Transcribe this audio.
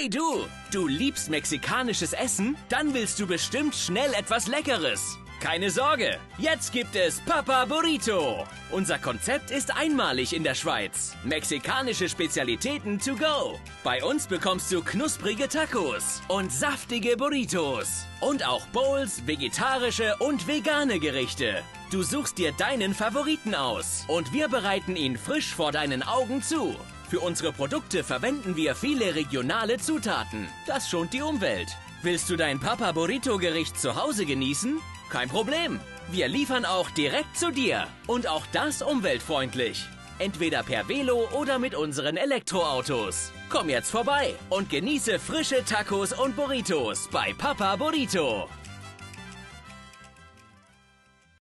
Hey du, du liebst mexikanisches Essen? Dann willst du bestimmt schnell etwas Leckeres. Keine Sorge, jetzt gibt es Papa Burrito. Unser Konzept ist einmalig in der Schweiz. Mexikanische Spezialitäten to go. Bei uns bekommst du knusprige Tacos und saftige Burritos. Und auch Bowls, vegetarische und vegane Gerichte. Du suchst dir deinen Favoriten aus und wir bereiten ihn frisch vor deinen Augen zu. Für unsere Produkte verwenden wir viele regionale Zutaten. Das schont die Umwelt. Willst du dein Papa Burrito Gericht zu Hause genießen? Kein Problem. Wir liefern auch direkt zu dir. Und auch das umweltfreundlich. Entweder per Velo oder mit unseren Elektroautos. Komm jetzt vorbei und genieße frische Tacos und Burritos bei Papa Burrito.